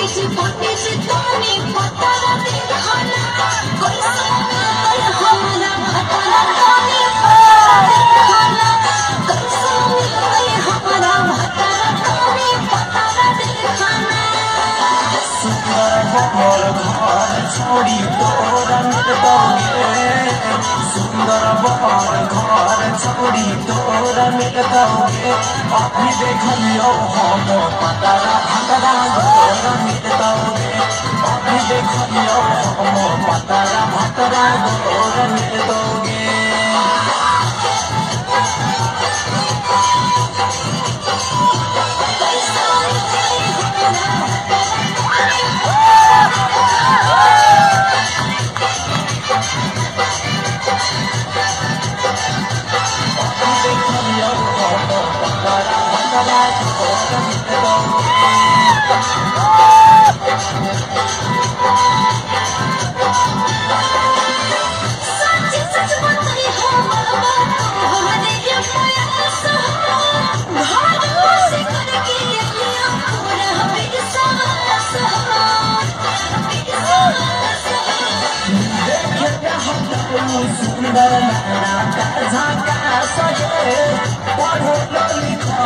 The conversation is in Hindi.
Patisi, patisi, toni, patara, बहर घर छोड़ी तोरा मिटतौगे सुंदर बहर घर छोड़ी तोरा मिटतौगे अभी देखलियो हम पतरा भतरा गोर मिटतौगे अभी देखलियो हम पतरा भतरा मिटतौगे कैसे मिलते I'm not going to